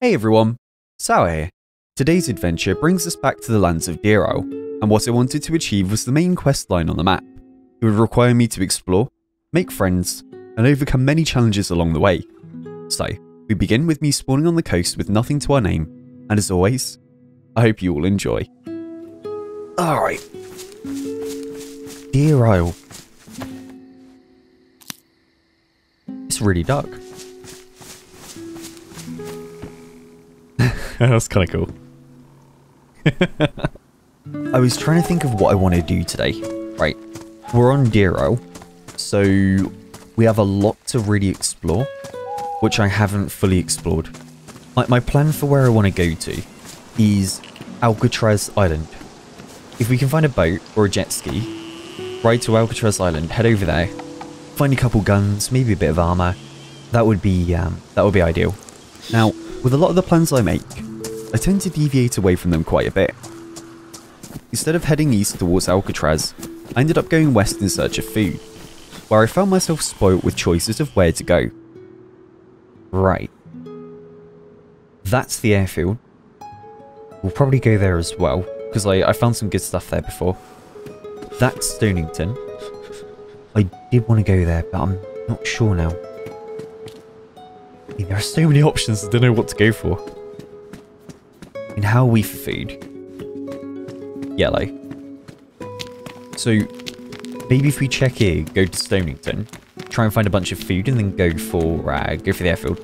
Hey everyone, Sour here. Eh, today's adventure brings us back to the lands of Isle, and what I wanted to achieve was the main quest line on the map. It would require me to explore, make friends, and overcome many challenges along the way. So, we begin with me spawning on the coast with nothing to our name, and as always, I hope you all enjoy. Alright. Isle. It's really dark. That's kind of cool. I was trying to think of what I want to do today. Right, we're on Isle, so we have a lot to really explore, which I haven't fully explored. Like my plan for where I want to go to is Alcatraz Island. If we can find a boat or a jet ski, ride to Alcatraz Island, head over there, find a couple guns, maybe a bit of armor. That would be um, that would be ideal. Now, with a lot of the plans I make, I tend to deviate away from them quite a bit. Instead of heading east towards Alcatraz, I ended up going west in search of food, where I found myself spoilt with choices of where to go. Right. That's the airfield. We'll probably go there as well, because I, I found some good stuff there before. That's Stonington. I did want to go there, but I'm not sure now. I mean, there are so many options, I don't know what to go for. I how we for food? Yellow. So, maybe if we check here, go to Stonington, try and find a bunch of food, and then go for, uh, go for the airfield.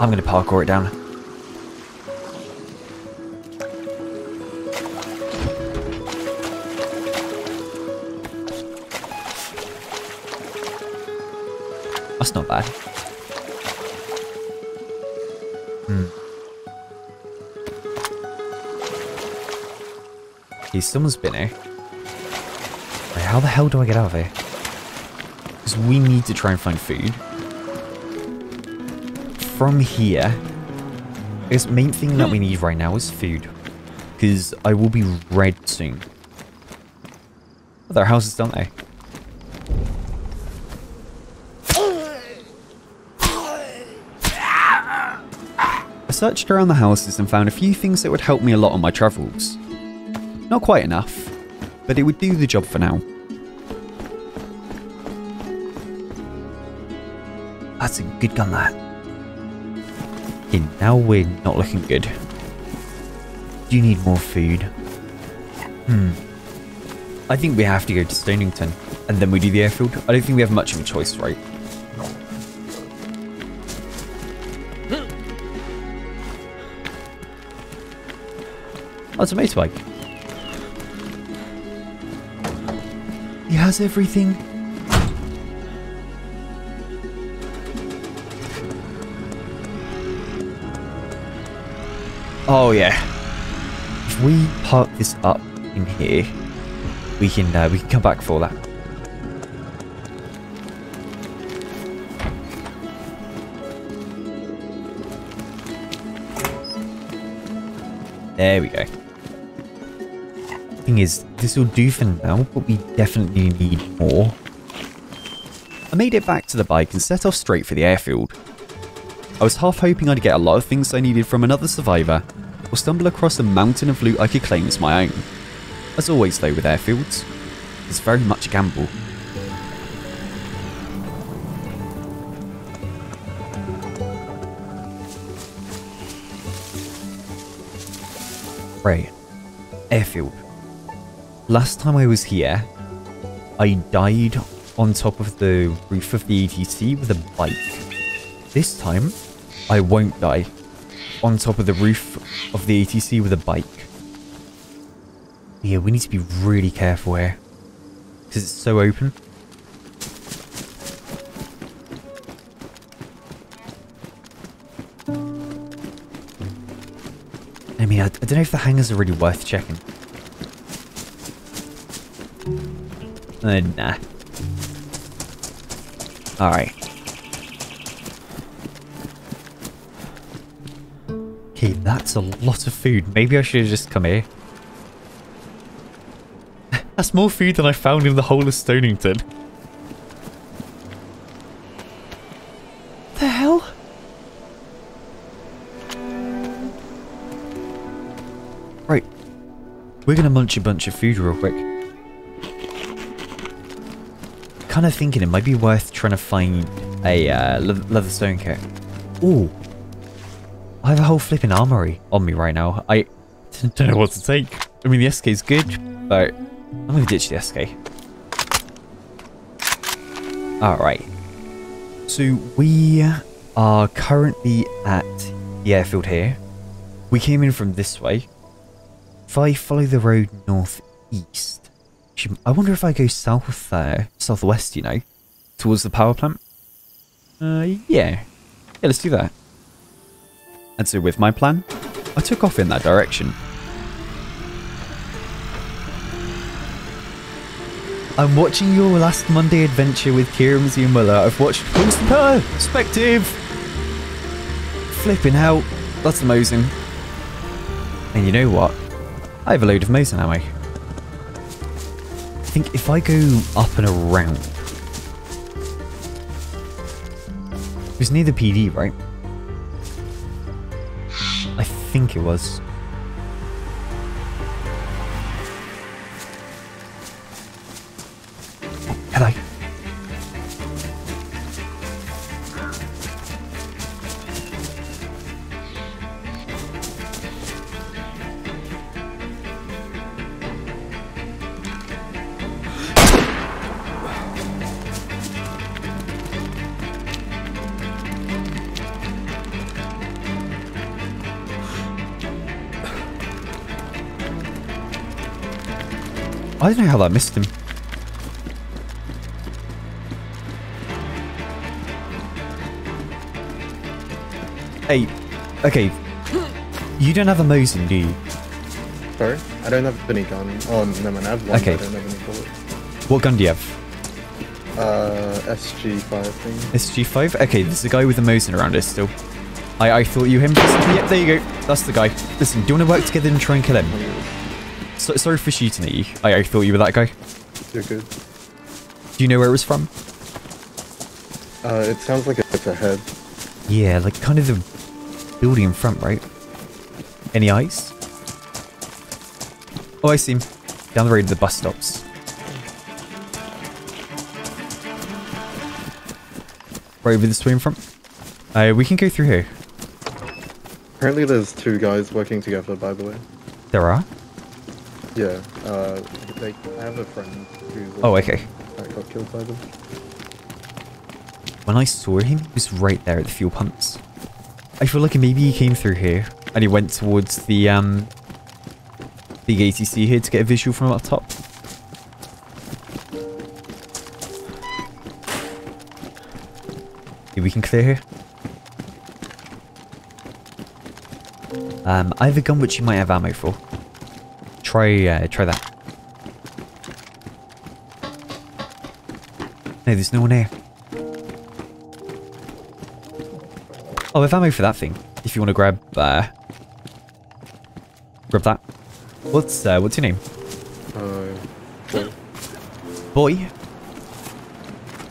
I'm to parkour it down. That's not bad. Hmm. Okay, someone's been here. Wait, how the hell do I get out of here? Because we need to try and find food. From here, I guess main thing that we need right now is food. Because I will be red soon. Oh, are houses down there. Searched around the houses and found a few things that would help me a lot on my travels. Not quite enough, but it would do the job for now. That's a good gun, that. Okay, now we're not looking good. Do you need more food? Hmm. I think we have to go to Stonington, and then we do the airfield. I don't think we have much of a choice, right? It's a motorbike. He has everything. Oh yeah. If we park this up in here, we can uh, we can come back for that. There we go. Thing is, this will do for now, but we definitely need more. I made it back to the bike and set off straight for the airfield. I was half hoping I'd get a lot of things I needed from another survivor, or stumble across a mountain of loot I could claim as my own. As always though with airfields, it's very much a gamble. Right, airfield. Last time I was here, I died on top of the roof of the ATC with a bike. This time, I won't die on top of the roof of the ATC with a bike. Yeah, we need to be really careful here. Because it's so open. I mean, I, I don't know if the hangars are really worth checking. Uh, nah. Alright. Okay, that's a lot of food. Maybe I should have just come here. that's more food than I found in the whole of Stonington. The hell? Right. We're gonna munch a bunch of food real quick. Kind of thinking it might be worth trying to find a uh, leather sewing kit. Ooh. I have a whole flipping armory on me right now. I don't know what to take. I mean, the SK is good, but I'm gonna ditch the SK. Alright. So we are currently at the airfield here. We came in from this way. If I follow the road northeast, I wonder if I go south there, southwest, you know, towards the power plant. Uh, yeah. Yeah, let's do that. And so with my plan, I took off in that direction. I'm watching your last Monday adventure with Kira Muller. I've watched Post Perspective. Flipping out. That's amazing. And you know what? I have a load of Mosin ammo. I think if I go up and around... It was near the PD, right? I think it was. I don't know how that missed him. Hey, okay. You don't have a Mosin, do you? Sorry? I don't have any gun. Oh, no, man, I have one, okay. I don't have any bullets. What gun do you have? Uh, SG5 thing. SG5? Okay, there's a guy with a Mosin around us still. I, I thought you him. Yep, there you go. That's the guy. Listen, do you want to work together and try and kill him? So, sorry for shooting at you. I, I thought you were that guy. You're good. Do you know where it was from? Uh, it sounds like it's a head. Yeah, like kind of the building in front, right? Any eyes? Oh, I see him. Down the road to the bus stops. Right over this way in front. Uh, we can go through here. Apparently there's two guys working together, by the way. There are? Yeah, uh, they, I have a friend who's... Oh, okay. That got killed by them. When I saw him, he was right there at the fuel pumps. I feel like maybe he came through here and he went towards the um big ATC here to get a visual from up top. Yeah, we can clear here. Um, I have a gun which you might have ammo for. Try, uh, try that. No, there's no one here. Oh, I have ammo for that thing. If you want to grab, uh, grab that. What's, uh, what's your name? Uh, boy. Boy?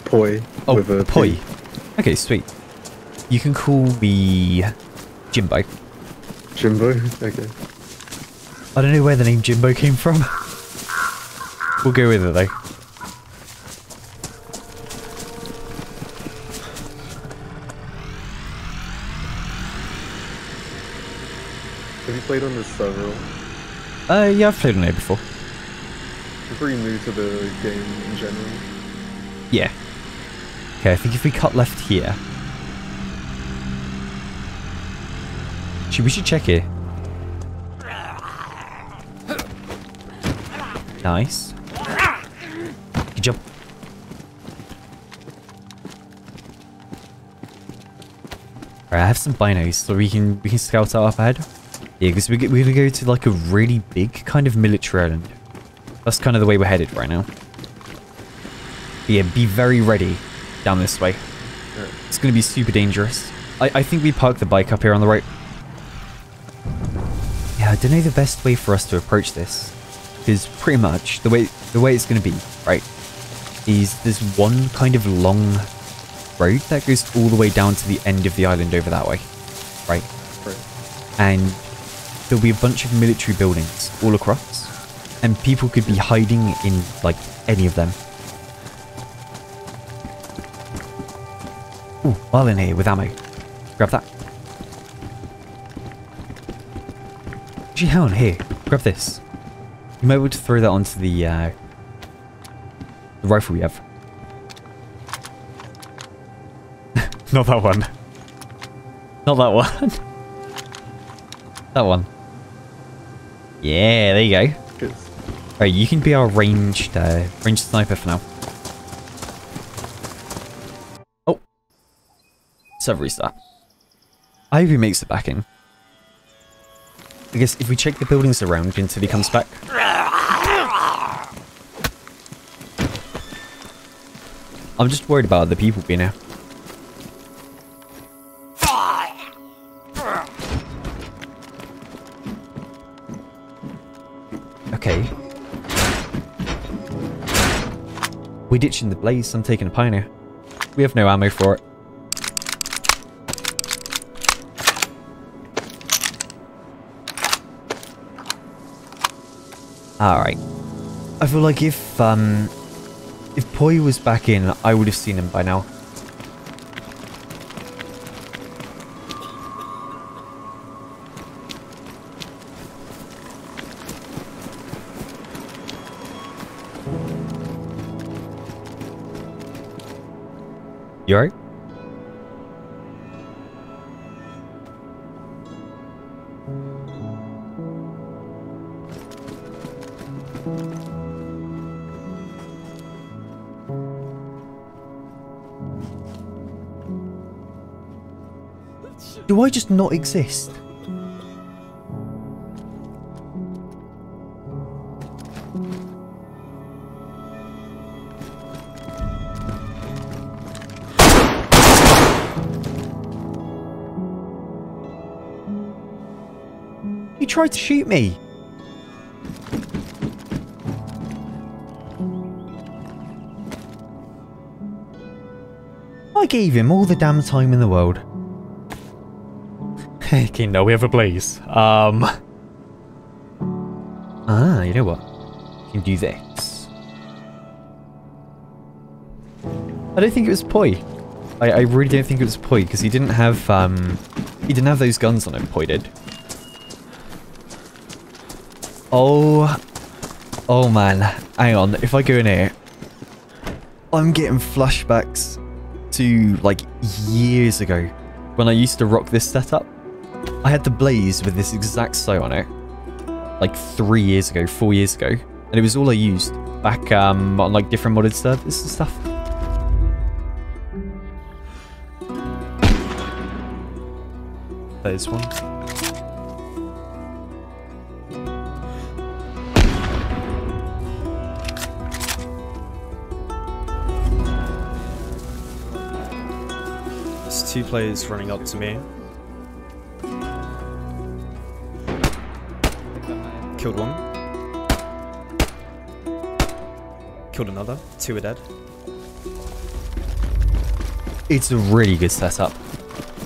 Poi. Oh, with Poi. P. Okay, sweet. You can call me Jimbo. Jimbo? Okay. I don't know where the name Jimbo came from. we'll go with it though. Have you played on this server? Uh, yeah, I've played on it before. You're pretty new to the game in general. Yeah. Okay, I think if we cut left here. Should we should check here. Nice. Good job. Alright, I have some binos so we can we can scout out up ahead. Yeah, because we, we're gonna go to like a really big kind of military island. That's kind of the way we're headed right now. But yeah, be very ready down this way. Yeah. It's gonna be super dangerous. I, I think we parked the bike up here on the right. Yeah, I don't know the best way for us to approach this. Because pretty much the way the way it's gonna be, right, is there's one kind of long road that goes all the way down to the end of the island over that way. Right? Right. And there'll be a bunch of military buildings all across. And people could be hiding in, like, any of them. Ooh, while in here with ammo. Grab that. Actually, hang on, here. Grab this. You might be able to throw that onto the, uh, the rifle we have. Not that one. Not that one. that one. Yeah, there you go. Good. Alright, you can be our ranged, uh, ranged sniper for now. Oh. Server restart. I hope he makes it back guess if we check the buildings around until he comes back. I'm just worried about the people being here. Okay. We're ditching the blaze. I'm taking a pioneer. We have no ammo for it. Alright. I feel like if, um... If Poi was back in, I would have seen him by now. Just not exist? He tried to shoot me. I gave him all the damn time in the world. Okay, now we have a blaze. Um. Ah, you know what? You can do this. I don't think it was Poi. I, I really don't think it was Poi because he didn't have um he didn't have those guns on him. Poi did. Oh, oh man, hang on. If I go in here, I'm getting flashbacks to like years ago when I used to rock this setup. I had the blaze with this exact sight on it like three years ago, four years ago, and it was all I used back um, on like different modded servers and stuff. There's one. There's two players running up to me. Killed one. Killed another. Two are dead. It's a really good setup.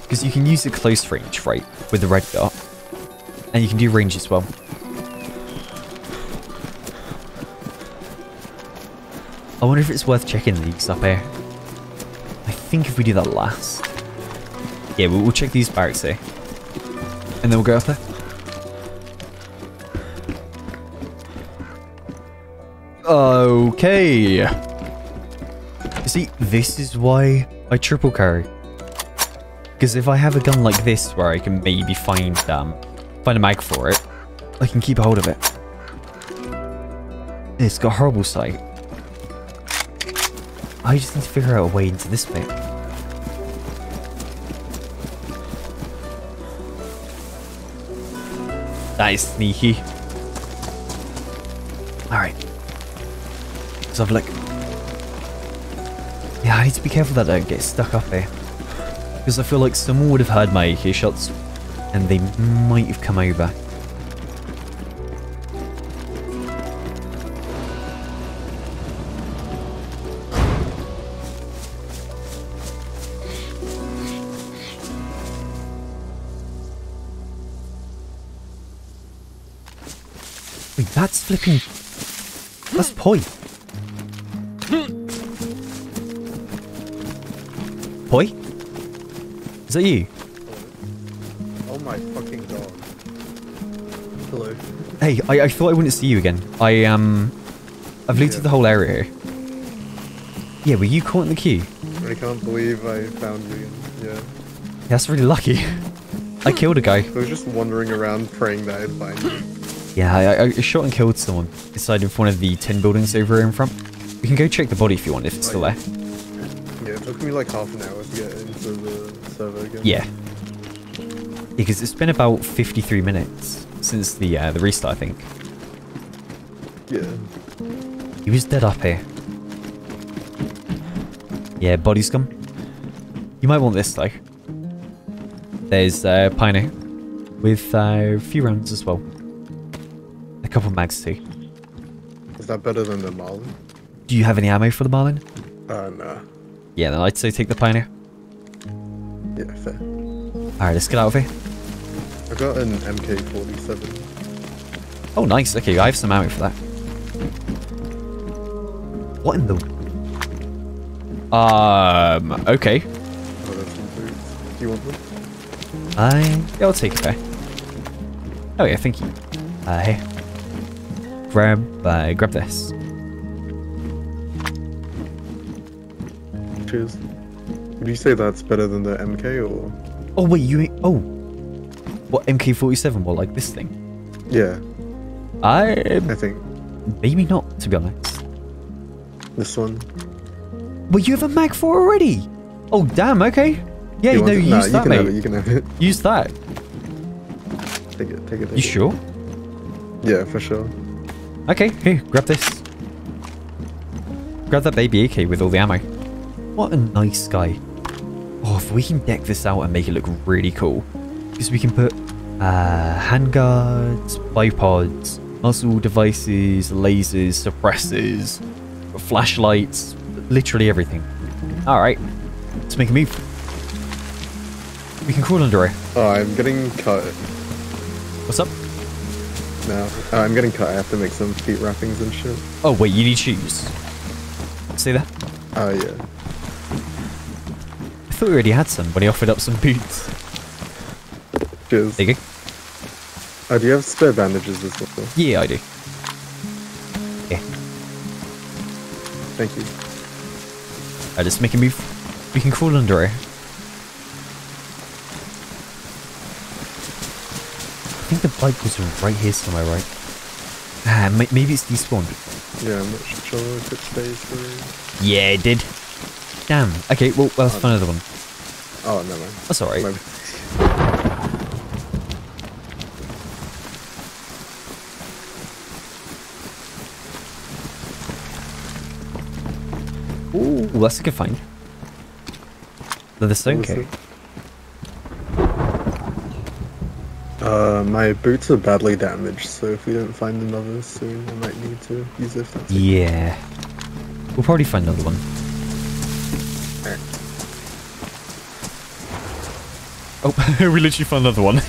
Because you can use the close range, right, with the red dot. And you can do range as well. I wonder if it's worth checking these up here. I think if we do that last. Yeah, we'll check these barracks here. And then we'll go up there. Okay. You see, this is why I triple carry. Because if I have a gun like this where I can maybe find um find a mag for it, I can keep hold of it. It's got horrible sight. I just need to figure out a way into this bit. That is sneaky. A look. Yeah, I need to be careful that I don't get stuck up here. Because I feel like someone would have heard my AK shots and they might have come over. Wait, that's flipping That's Poi. Poi? Is that you? Oh my fucking god. Hello. Hey, I, I thought I wouldn't see you again. I, um... I've looted Yeah. the whole area here. Yeah, were you caught in the queue? I can't believe I found you again. Yeah. That's really lucky. I killed a guy. I was just wandering around praying that I'd find you. Yeah, I, I shot and killed someone inside of one of the tin buildings over here in front. We can go check the body if you want, if it's still there. Took me like half an hour to get into the server again. Yeah. Because it's been about 53 minutes since the uh, the restart, I think. Yeah. He was dead up here. Yeah, body scum. You might want this though. There's uh, Pioneer with uh, a few rounds as well. A couple mags too. Is that better than the Marlin? Do you have any ammo for the Marlin? Uh, nah. Yeah, then I'd say take the Pioneer. Yeah, fair. Alright, let's get out of here. I've got an MK47. Oh, nice. Okay, I have some ammo for that. What in the... Um, okay. Oh, that's some boots. Do you want them? I... Yeah, I'll take it there. Oh yeah, thank you. Uh, here. Grab, uh, grab this. Cheers. Would you say that's better than the MK or? Oh wait, you. Oh. What, MK47? What, like this thing? Yeah, I... I think Maybe not, to be honest. this one. Well, you have a Mag 4 already! Oh, damn, okay. Yeah, You no, it? use nah, that, you can mate. have it. You can have it. Use that. Take it. Take it. Take You it. sure? Yeah, for sure. Okay, here, grab this. Grab that baby AK with all the ammo. What a nice guy. Oh, if we can deck this out and make it look really cool. Because we can put uh, handguards, bipods, muzzle devices, lasers, suppressors, flashlights, literally everything. Alright, let's make a move. We can crawl under it. Oh, I'm getting cut What's up? No, Uh, I'm getting cut. I have to make some feet wrappings and shit. Oh, wait, you need shoes. See that? Oh yeah. I thought we already had some when he offered up some boots. Cheers. There you go. Oh, do you have spare bandages as well? Yeah, I do. Yeah. Thank you. I just make a move. We can crawl under it. I think the bike was right here somewhere, right? Ah, maybe it's despawned. Yeah, I'm not sure if it stays for. Yeah, it did. Damn. Okay, well, let's find another one. Oh, never mind. That's alright. Ooh, that's a good find. Leather sewing. Uh, my boots are badly damaged, so if we don't find another soon, I might need to use it if that's okay. Yeah. We'll probably find another one. Oh, we literally found another one.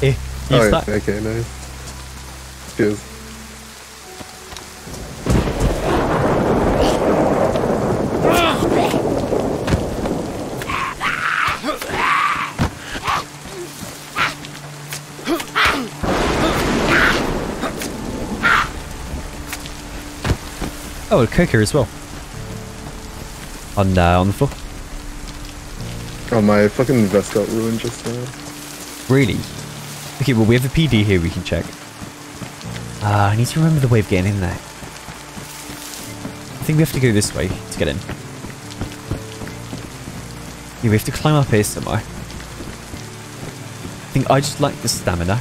Here, use Oh, that. okay, nice. Cheers. Oh, a coker as well. On uh, on the floor. Oh, my fucking vest got ruined just now. Really? Okay, well we have a PD here we can check. Ah, I need to remember the way of getting in there. I think we have to go this way to get in. Yeah, we have to climb up here somewhere. I think I just like the stamina.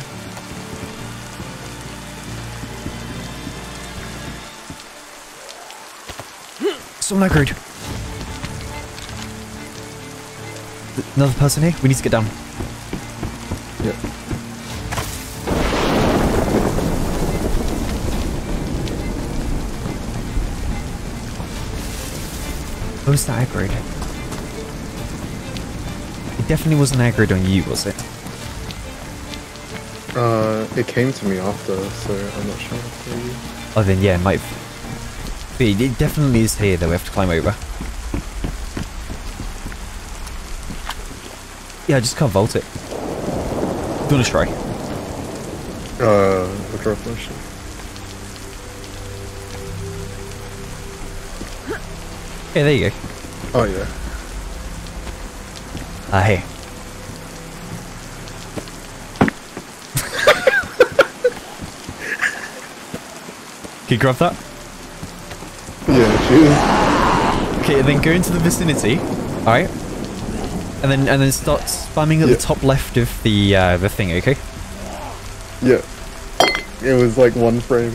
Someone aggroed. Th- Another person here? We need to get down. Yep. What was that aggroed? It definitely wasn't aggroed on you, was it? Uh, it came to me after, so I'm not sure. Oh, then yeah, it might. But it definitely is here that we have to climb over. Yeah, I just can't vault it. Do you want to try? Uh, withdraw motion. Yeah, there you go. Oh yeah. Ah, here. Can you grab that? Yeah, she Okay, then go into the vicinity. Alright. And then and then start spamming at Yeah. the top left of the uh, the thing, okay? Yeah. It was like one frame.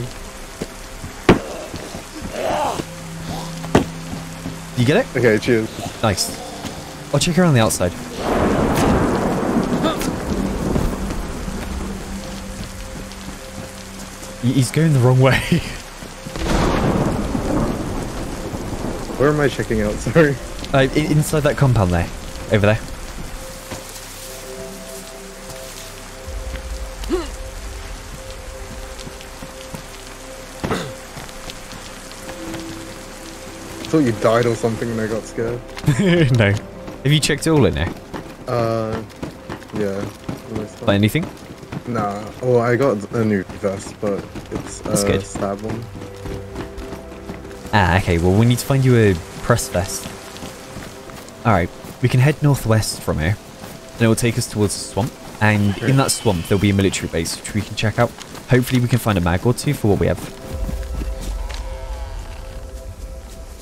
You get it? Okay, cheers. Nice. I'll check around the outside. He's going the wrong way. Where am I checking out? Sorry. uh, inside that compound there. Over there. I thought you died or something and I got scared. no. Have you checked it all in there? Uh, yeah. for the most part. Like anything? Nah. Well, I got a new vest, but it's That's a good. stab one. Ah, okay. Well, we need to find you a press vest. Alright. We can head northwest from here. And it will take us towards the swamp. And in that swamp, there'll be a military base, which we can check out. Hopefully, we can find a mag or two for what we have.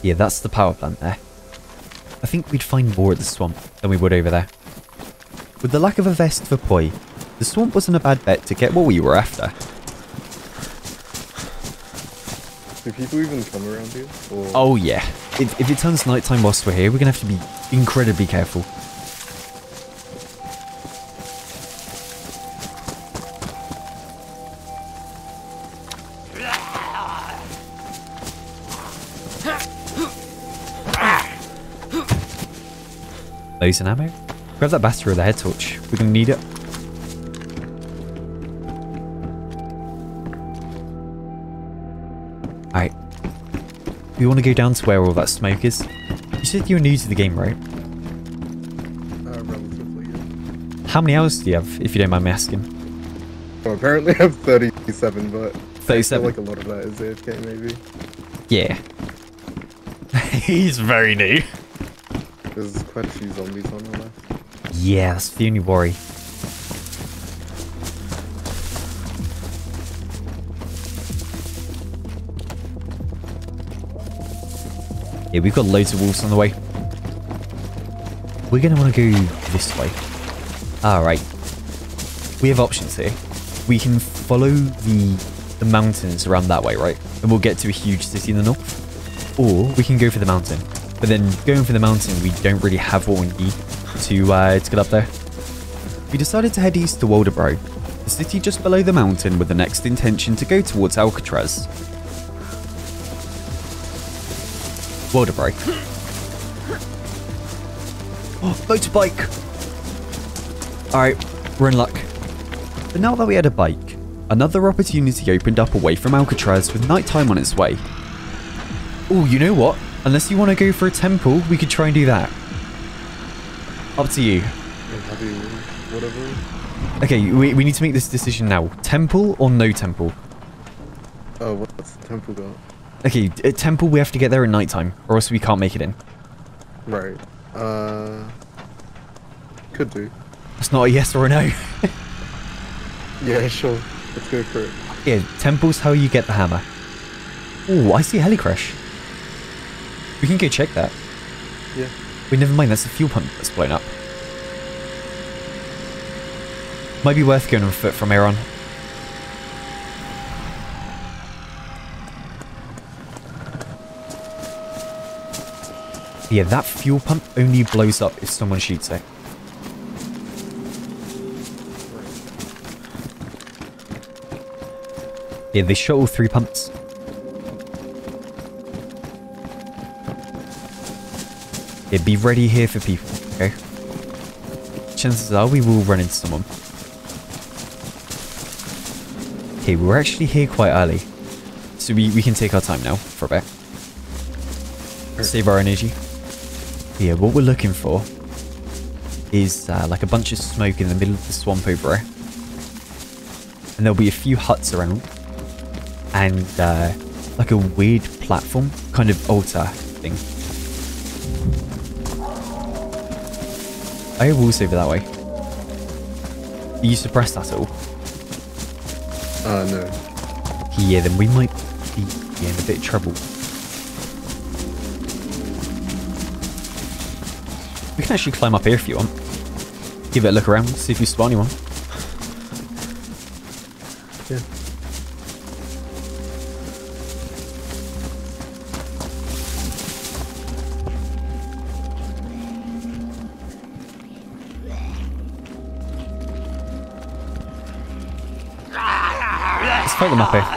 Yeah, that's the power plant there. I think we'd find more at the swamp than we would over there. With the lack of a vest for Poi, the swamp wasn't a bad bet to get what we were after. Do people even come around here? Or... Oh yeah. If, if it turns nighttime whilst we're here, we're gonna have to be incredibly careful. And ammo. Grab that battery or the head torch. We're gonna need it. We want to go down to where all that smoke is. You said you were new to the game, right? Uh, relatively, yeah. How many hours do you have, if you don't mind me asking? Well, apparently I have 37, but I feel 37. like a lot of that is AFK maybe. Yeah. He's very new. There's quite a few zombies on the left. Yeah, that's the only worry. Yeah, we've got loads of wolves on the way. We're gonna want to go this way. Alright. We have options here. We can follow the the mountains around that way, right? And we'll get to a huge city in the north. Or we can go for the mountain. But then going for the mountain, we don't really have what we need to, uh, to get up there. We decided to head east to Waldebro, the city just below the mountain with the next intention to go towards Alcatraz. Waldebro. Oh, motorbike! Alright, we're in luck. But now that we had a bike, another opportunity opened up away from Alcatraz with nighttime on its way. Oh, you know what? Unless you want to go for a temple, we could try and do that. Up to you. And have you, whatever. Okay, we, we need to make this decision now. Temple or no temple? Oh, what's the temple got? Okay, at temple we have to get there at nighttime, or else we can't make it in. Right. Uh, could do. It's not a yes or a no. Yeah, sure. Let's go for it. yeah, temple's how you get the hammer. Oh, I see a helicrash. We can go check that. Yeah. Wait, never mind, that's the fuel pump that's blown up. Might be worth going on foot from here on. Yeah, that fuel pump only blows up if someone shoots it. Yeah, they shot all three pumps. Yeah, be ready here for people, okay? Chances are we will run into someone. Okay, we're actually here quite early. So we, we can take our time now for a bit. save our energy. Yeah, what we're looking for is uh, like a bunch of smoke in the middle of the swamp over here. And there'll be a few huts around. And uh, like a weird platform, kind of altar thing. I have wolves over that way. Are you suppressed at all? Uh, no. Yeah, then we might be in a bit of trouble. We can actually climb up here if you want. Give it a look around, see if you spot anyone. Yeah. Let's fight them up here.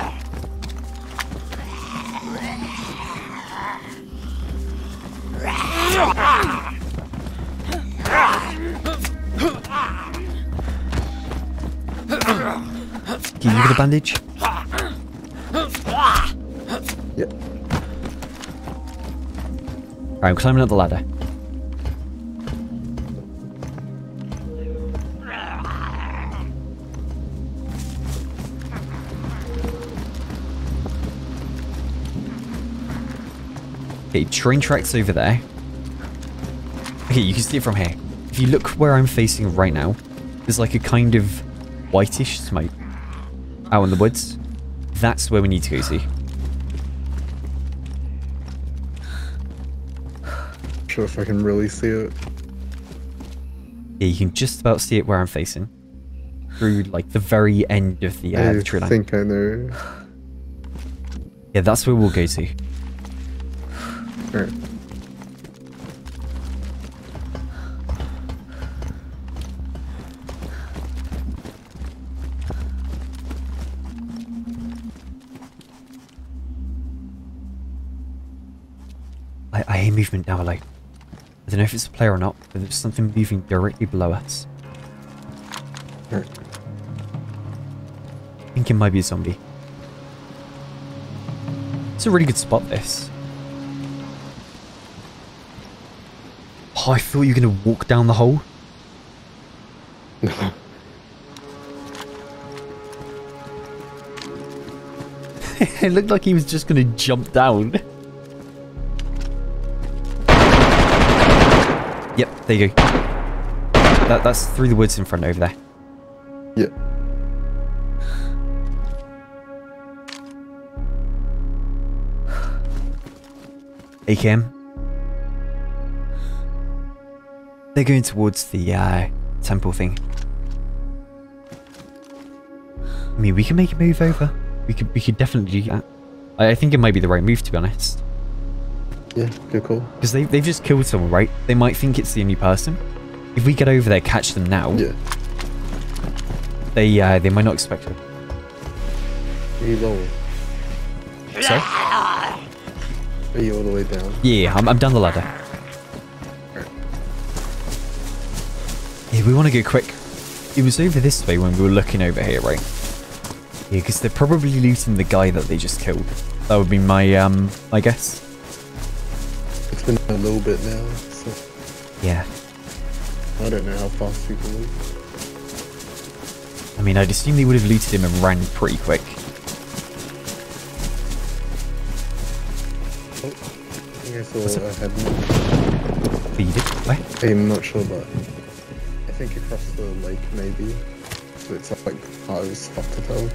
Bandage? Yep. Alright, I'm climbing up the ladder. Okay, train tracks over there. Okay, you can see it from here. If you look where I'm facing right now, there's like a kind of whitish smoke out in the woods. That's where we need to go see. Sure if I can really see it. Yeah, you can just about see it where I'm facing. Through like the very end of the, uh, I the tree line. think I know. Yeah, that's where we'll go to. Alright. Movement like. I don't know if it's a player or not, but there's something moving directly below us. I think it might be a zombie. It's a really good spot, this. Oh, I thought you were going to walk down the hole. it looked like he was just going to jump down. Yep, there you go. That, that's through the woods in front over there. Yep. AKM. They're going towards the uh, temple thing. I mean, we can make a move over. We could, we could definitely do that. I, I think it might be the right move, to be honest. Yeah, good call. Because they, they've just killed someone, right? They might think it's the only person. If we get over there, catch them now, Yeah. they uh, they might not expect it. Are you low? Sorry? Are you all the way down? Yeah, I'm, I'm down the ladder. Yeah, we want to go quick. It was over this way when we were looking over here, right? Yeah, because they're probably looting the guy that they just killed. That would be my, um, my guess. Been a little bit now, so Yeah. I don't know how fast people move. I mean, I'd assume they would have looted him and ran pretty quick. Oh, I think I saw a. But you did? Where? I'm not sure, but I think across the lake maybe. So it's like hard as fuck to tell.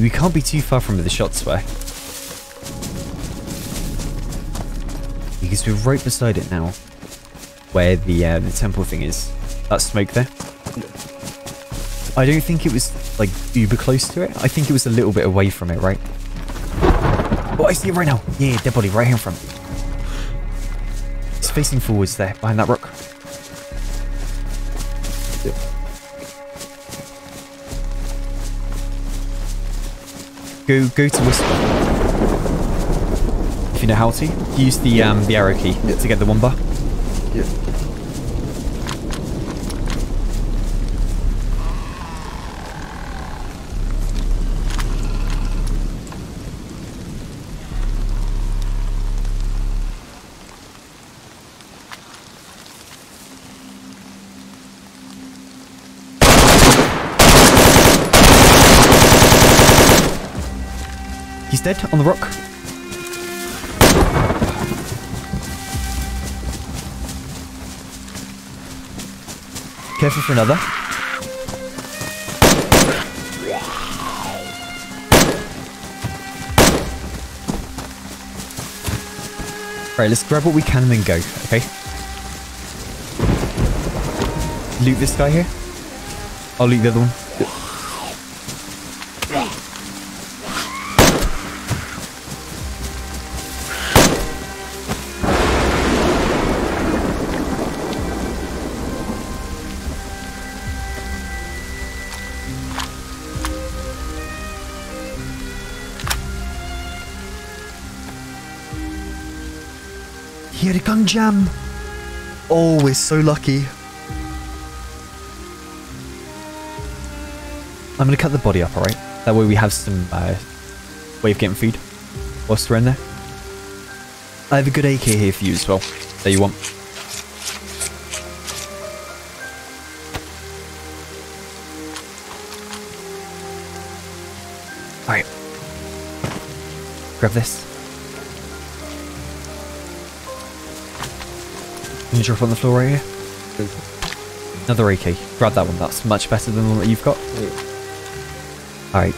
We can't be too far from where the shots were. Because we're right beside it now. Where the uh, the temple thing is. That smoke there. I don't think it was, like, uber close to it. I think it was a little bit away from it, right? Oh, I see it right now. Yeah, dead body right here in front. It's facing forwards there, behind that rock. Go go to whisper. If you know how to, use the um the arrow key Yeah. to get the one bar. Yeah. Dead on the rock. Careful for another. Right, let's grab what we can and then go, okay? Loot this guy here. I'll loot the other one. He had a gun jam. Oh, we're so lucky. I'm gonna cut the body up, alright? That way we have some uh, way of getting food whilst we're in there. I have a good AK here for you as well, that you want. Alright. Grab this. Drop on the floor right here? Another AK. Grab that one. That's much better than the one that you've got. Alright.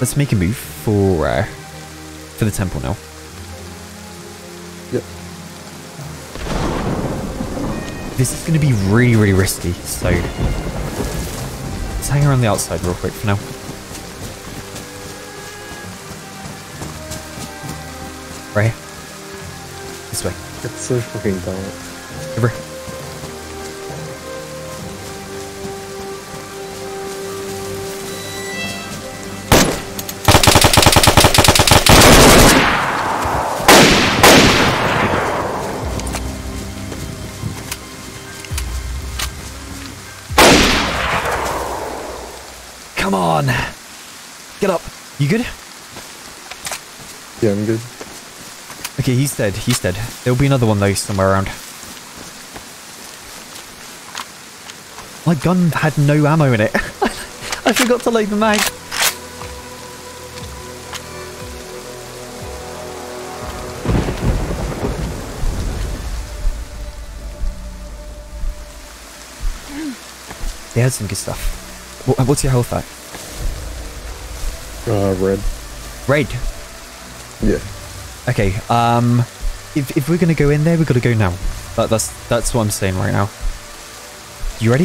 Let's make a move for uh, for the temple now. Yep. This is going to be really, really risky, so let's hang around the outside real quick for now. Right here. This way. It's so fucking. Over. Come on. Get up. You good? Yeah, I'm good. Okay, he's dead. He's dead. There'll be another one though somewhere around. My gun had no ammo in it. I forgot to load the mag. They had some good stuff. What's your health at? Uh, red. Red. Yeah. Okay, um, if, if we're gonna go in there, we've got to go now. That, that's that's what I'm saying right now. You ready?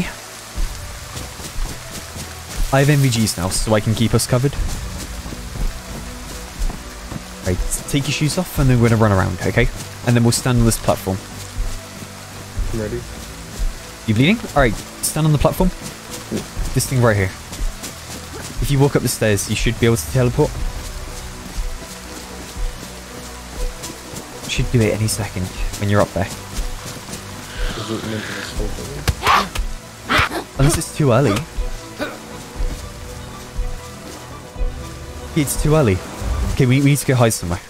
I have NVGs now, so I can keep us covered. Right, take your shoes off, and then we're gonna run around, okay? And then we'll stand on this platform. I'm ready. You bleeding? Alright, stand on the platform. This thing right here. If you walk up the stairs, you should be able to teleport. Should do it any second when you're up there. it meant to Unless it's too early. It's too early. Okay, we, we need to go hide somewhere.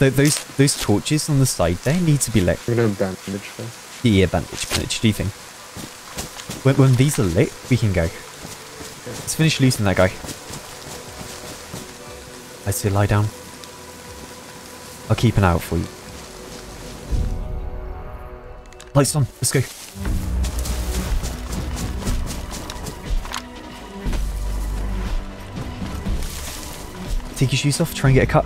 Th those those torches on the side there need to be lit. I'm gonna bandage first. Yeah, bandage, bandage. Do you think? When, when these are lit, we can go. Let's finish looting that guy. I say lie down. I'll keep an eye out for you. Lights on. Let's go. Take your shoes off. Try and get a cut.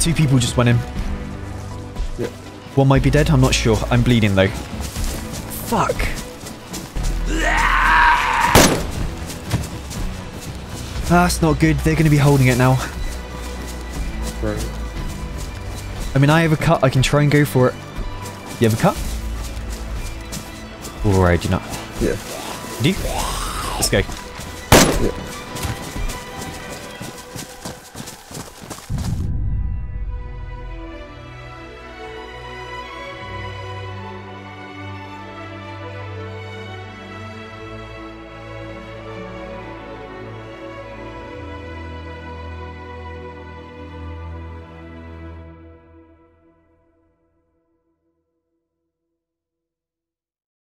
Two people just went in. Yeah. One might be dead, I'm not sure. I'm bleeding though. Fuck. That's not good. They're going to be holding it now. Right. I mean, I have a cut. I can try and go for it. You have a cut? Or do you not? Yeah. Do you? Let's go. Yeah.